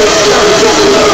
就是让你做。